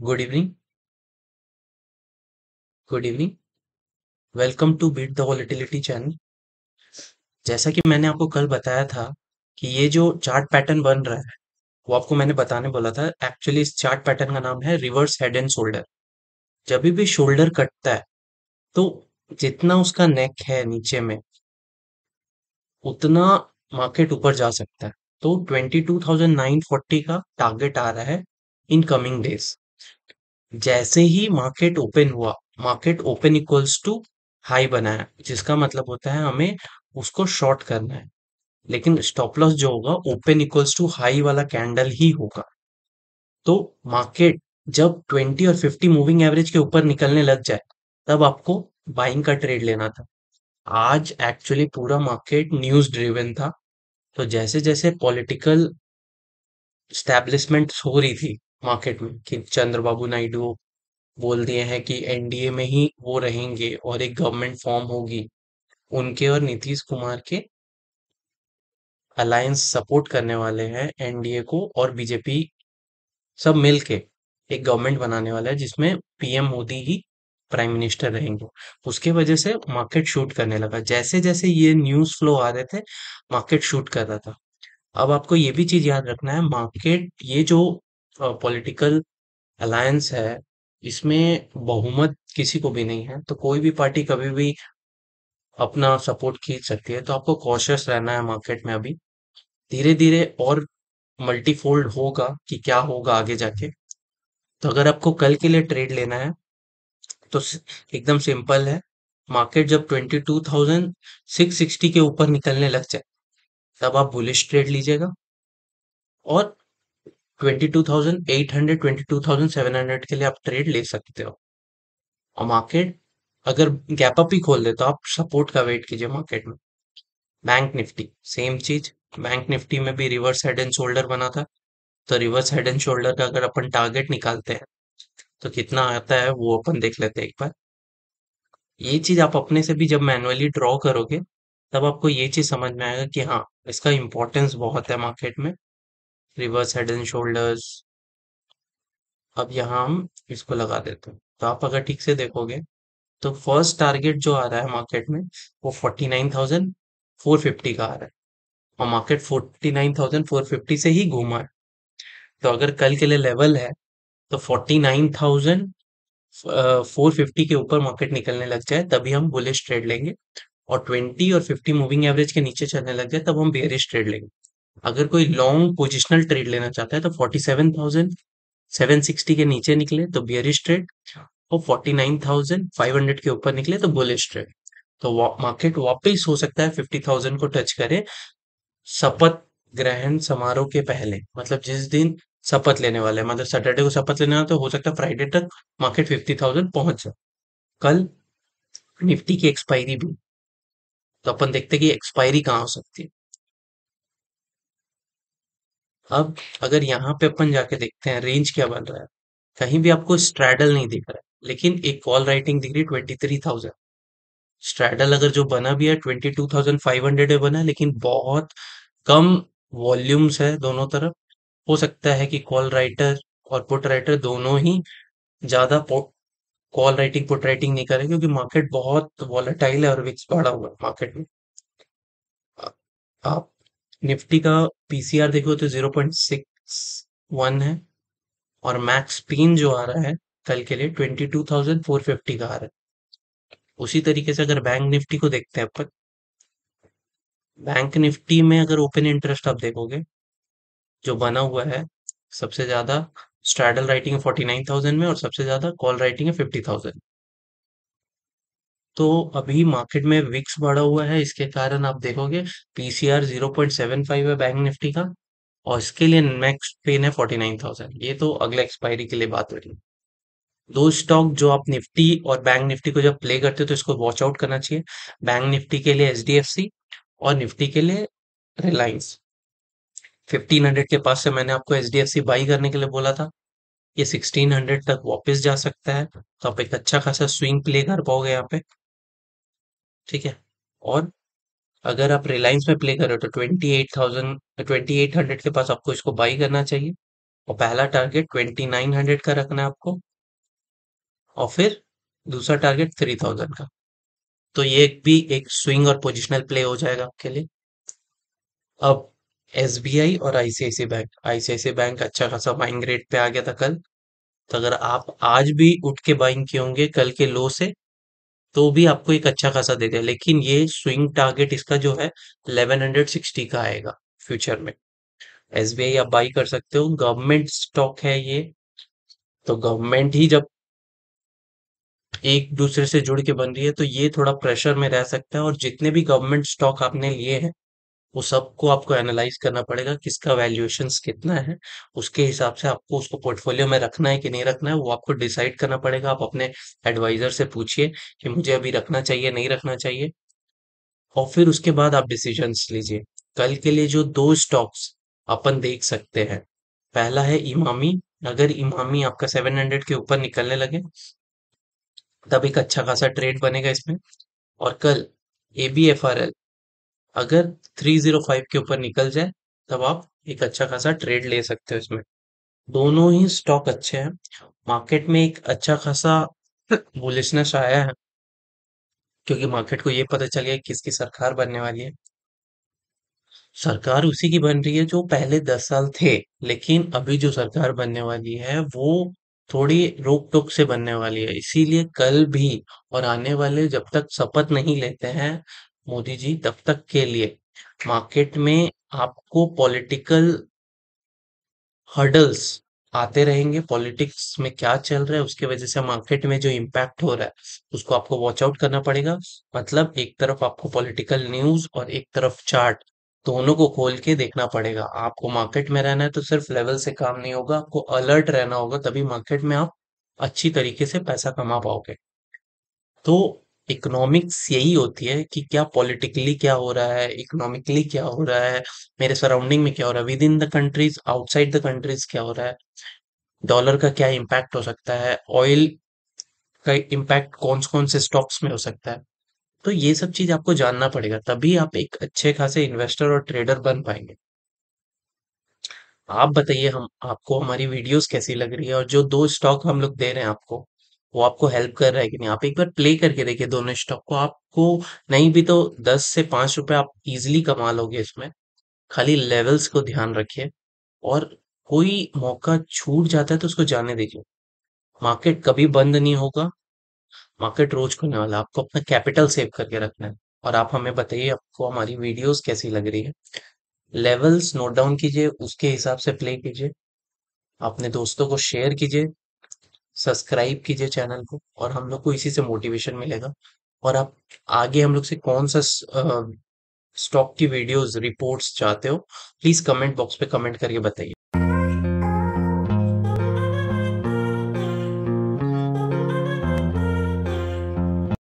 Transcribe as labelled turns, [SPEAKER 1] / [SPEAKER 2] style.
[SPEAKER 1] Good evening good evening welcome to beat the volatility channel जैसा कि मैंने आपको कल बताया था कि ये जो चार्ट पैटर्न बन रहा है वो आपको मैंने बताने बोला था एक्चुअली इस चार्ट पैटर्न का नाम है रिवर्स हेड एंड शोल्डर जब भी शोल्डर कटता है तो जितना उसका नेक है नीचे में उतना मार्केट ऊपर जा सकता है। तो 22,940 का टारगेट आ रहा है इन कमिंग डेज़ जैसे ही मार्केट ओपन हुआ market open equals to high बनाया जिसका मतलब होता है हमें उसको शॉर्ट करना है। लेकिन स्टॉप लॉस जो होगा ओपन इक्वल्स टू हाई वाला कैंडल ही होगा। तो मार्केट जब 20 और 50 मूविंग एवरेज के ऊपर निकलने लग जाए, तब आपको बाइंग का ट्रेड लेना था। आज एक्चुअली पूरा मार्केट न्यूज़ ड्रिवन था। तो जैसे जैसे पॉलिटिकल स्टैब्लिशमेंट हो रही थी मार्केट में कि चंद्रबाबू नायडू बोल दिए हैं कि एनडीए में ही वो रहेंगे और एक गवर्नमेंट फॉर्म होगी। उनके और नीतीश कुमार के अलायंस सपोर्ट करने वाले हैं एनडीए को और बीजेपी सब मिलके एक गवर्नमेंट बनाने वाला है जिसमें पीएम मोदी ही प्राइम मिनिस्टर रहेंगे। उसके वजह से मार्केट शूट करने लगा। जैसे जैसे ये न्यूज़ फ्लो आ रहे थे मार्केट शूट कर रहा था। अब आपको ये भी चीज़ याद रखना है मार्केट ये जो पॉलिटिकल अलायंस है इसमें बहुमत किसी को भी नहीं है तो कोई भी पार्टी कभी भी अपना सपोर्ट खींच सकती है तो आपको कॉशियस रहना है मार्केट में अभी। धीरे धीरे और मल्टीफोल्ड होगा कि क्या होगा आगे जाके। तो अगर आपको कल के लिए ट्रेड लेना है तो एकदम सिंपल है। मार्केट जब 22,660 के ऊपर निकलने लग जाए तब आप बुलिश ट्रेड लीजिएगा। और 22,800 22,700 के लिए आप ट्रेड ले सकते हो। और मार्केट अगर गैप अप ही खोल दे तो आप सपोर्ट का वेट कीजिए मार्केट में। बैंक निफ्टी सेम चीज़। बैंक निफ्टी में भी रिवर्स हेड एंड शोल्डर बना था। तो रिवर्स हेड एंड शोल्डर का अगर अपन टारगेट निकालते हैं तो कितना आता है वो अपन देख लेते हैं एक बार। ये चीज़ आप अपने से भी जब मैनुअली ड्रॉ करोगे तब आपको ये चीज़ समझ में आएगा कि हाँ इसका इम्पोर्टेंस बहुत है मार्केट में। रिवर्स हेड एंड शोल्डर्स अब यहाँ हम इसको लगा देते हैं। तो आप अगर ठीक से देखोगे तो फ़र्स्ट टारगेट जो आ रहा है मार्केट में, वो forty nine thousand four fifty का आ रहा है। और market forty nine thousand four fifty से ही घूमा है। तो अगर कल के लिए लेवल है तो forty nine thousand four fifty के ऊपर मार्केट निकलने लग जाए, तभी हम बुलिश ट्रेड लेंगे। और ट्वेंटी और फिफ्टी मूविंग एवरेज के नीचे चलने लग जाए, तब हम बेरिश ट्रेड लेंगे। अगर कोई लॉन्ग पोजिशनल ट्रेड लेना चाहता है तो forty seven thousand seven sixty के नीचे निकले तो बियरिश ट्रेड और forty nine thousand five hundred के ऊपर निकले तो बुलिश ट्रेड तो मार्केट वापस हो सकता है फिफ्टी थाउज़ेंड को टच करे, शपथ ग्रहण समारोह के पहले मतलब जिस दिन शपथ लेने वाले हैं मतलब सैटरडे को शपथ लेने वाले तो हो सकता है फ्राइडे तक मार्केट फिफ्टी थाउज़ेंड पहुँच जाए। कल निफ्टी की एक्सपायरी भी। तो अपन देखते कि एक्सपायरी कहाँ हो सकती है। अब अगर यहाँ पे अपन जाके देखते हैं रेंज क्या बन रहा है? कहीं भी आपको स्ट्रैडल नहीं दिख रहा है, लेकिन एक कॉल राइटिंग दिख रही है ट्वेंटी थ्री थाउज़ेंड स्ट्रैडल अगर जो बना भी है twenty two thousand five hundred में बना है, लेकिन बहुत कम वॉल्यूम्स है दोनों तरफ़, हो सकता है कि कॉल राइटर और पुट राइटर दोनों ही ज़्यादा कॉल राइटिंग पुट राइटिंग नहीं करें, क्योंकि मार्केट बहुत वॉलेटाइल है और विक्स बढ़ा हुआ है मार्केट में। आप निफ्टी का पीसीआर देखो तो ज़ीरो पॉइंट सिक्स वन है और मैक्स पिन जो आ रहा है कल के लिए twenty two thousand four fifty का आ रहा है। उसी तरीके से अगर बैंक निफ्टी को देखते हैं अपन बैंक निफ्टी में अगर ओपन इंटरेस्ट आप देखोगे, जो बना हुआ है, सबसे ज़्यादा स्ट्रैडल राइटिंग है फोर्टी नाइन थाउज़ेंड में और सबसे ज़्यादा कॉल राइटिंग है फिफ्टी थाउज़ेंड तो अभी मार्केट में विक्स बढ़ा हुआ है, इसके कारण आप देखोगे PCR zero point seven five है बैंक निफ्टी का, और इसके लिए नेक्स्ट पेन है फोर्टी नाइन थाउज़ेंड ये तो अगले एक्सपायरी के लिए बात हो रही है। दो स्टॉक जो आप निफ्टी और बैंक निफ्टी को जब प्ले करते हो तो इसको वॉच आउट करना चाहिए। बैंक निफ्टी के लिए एच डी एफ़ सी और निफ्टी के लिए रिलायंस फिफ्टीन हंड्रेड के पास से मैंने आपको एच बाई करने के लिए बोला था। ये सिक्सटीन हंड्रेड तक वापस जा सकता है। तो आप एक अच्छा खासा स्विंग प्ले कर पाओगे यहाँ पे। ठीक है? और अगर आप रिलायंस में प्ले कर रहे हो तो twenty eight thousand twenty eight hundred के पास आपको इसको बाई करना चाहिए। और पहला टारगेट ट्वेंटी नाइन हंड्रेड का रखना है आपको। और फिर दूसरा टारगेट थ्री थाउज़ेंड का। तो ये भी एक स्विंग और पोजिशनल प्ले हो जाएगा आपके लिए। अब एसबीआई और आईसीआईसी बैंक आईसीआईसी बैंक अच्छा खासा बाइंग रेट पे आ गया था कल। तो अगर आप आज भी उठ के बाइंग किए होंगे कल के लो से तो भी आपको एक अच्छा खासा देगा लेकिन ये स्विंग टारगेट इसका जो है 1160 का आएगा फ्यूचर में। एसबीआई आप बाई कर सकते हो। गवर्नमेंट स्टॉक है ये। तो गवर्नमेंट ही जब एक दूसरे से जुड़ के बन रही है तो ये थोड़ा प्रेशर में रह सकता है। और जितने भी गवर्नमेंट स्टॉक आपने लिए हैं वो सबको आपको एनालाइज करना पड़ेगा किसका वैल्यूएशंस कितना है, उसके हिसाब से आपको उसको पोर्टफोलियो में रखना है कि नहीं रखना है, वो आपको डिसाइड करना पड़ेगा। आप अपने एडवाइजर से पूछिए कि मुझे अभी रखना चाहिए, नहीं रखना चाहिए और फिर उसके बाद आप डिसीजंस लीजिए। कल के लिए जो दो स्टॉक्स अपन देख सकते हैं, पहला है इमामी। अगर इमामी आपका 700 के ऊपर निकलने लगे, तब एक अच्छा खासा ट्रेड बनेगा इसमें और कल A B F R L अगर 305 के ऊपर निकल जाए, तब आप एक अच्छा खासा ट्रेड ले सकते हो इसमें। दोनों ही स्टॉक अच्छे हैं। मार्केट में एक अच्छा खासा बुलिशनेस आया है, क्योंकि मार्केट को ये पता चल गया किसकी सरकार बनने वाली है। सरकार उसी की बन रही है जो पहले दस साल थे, लेकिन अभी जो सरकार बनने वाली है, वो थोड़ी रोक टोक से बनने वाली है। इसीलिए कल भी और आने वाले जब तक शपथ नहीं लेते हैं मोदी जी, तब तक के लिए मार्केट में आपको पॉलिटिकल हर्डल्स आते रहेंगे। पॉलिटिक्स में क्या चल रहा है, उसके वजह से मार्केट में जो इम्पैक्ट हो रहा है, उसको आपको वॉच आउट करना पड़ेगा। मतलब एक तरफ़ आपको पॉलिटिकल न्यूज़ और एक तरफ़ चार्ट दोनों को खोल के देखना पड़ेगा। आपको मार्केट में रहना है तो सिर्फ़ लेवल से काम नहीं होगा, आपको अलर्ट रहना होगा, तभी मार्केट में आप अच्छी तरीके से पैसा कमा पाओगे। तो इकोनॉमिक्स यही होती है कि क्या पॉलिटिकली क्या हो रहा है इकोनॉमिकली क्या हो रहा है, मेरे सराउंडिंग में क्या हो रहा है within the countries outside the countries क्या हो रहा है डॉलर का क्या इम्पैक्ट हो सकता है ऑयल का इम्पैक्ट कौन कौन से स्टॉक्स में हो सकता है। तो ये सब चीज़ आपको जानना पड़ेगा, तभी आप एक अच्छे खासे इन्वेस्टर और ट्रेडर बन पाएँगे। आप बताइए हम, आपको हमारी वीडियोस कैसी लग रही है और जो दो स्टॉक हम लोग दे रहे हैं आपको वो आपको हेल्प कर रहा है कि नहीं? आप एक बार प्ले करके देखिए दोनों स्टॉक को। आपको नहीं भी तो दस से पाँच रुपए आप इजिली कमा लोगे इसमें। खाली लेवल्स को ध्यान रखिए और कोई मौका छूट जाता है तो उसको जाने दीजिए। मार्केट कभी बंद नहीं होगा। मार्केट रोज खुलने वाला आपको अपना कैपिटल सेव करके रखना है। और आप हमें बताइए आपको हमारी वीडियोस कैसी लग रही है। लेवल्स नोट डाउन कीजिए, उसके हिसाब से प्ले कीजिए। अपने दोस्तों को शेयर कीजिए। सब्सक्राइब कीजिए चैनल को और हम लोग को इसी से मोटिवेशन मिलेगा। और आप आगे हम लोग से कौन सा स्टॉक की वीडियोस, रिपोर्ट्स चाहते हो, प्लीज़ कमेंट बॉक्स पे कमेंट करके बताइए।